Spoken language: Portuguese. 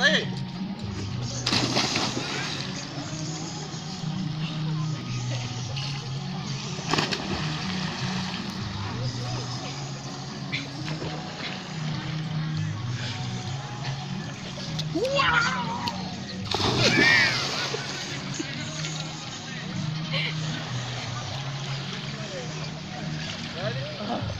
isso aí. Uau!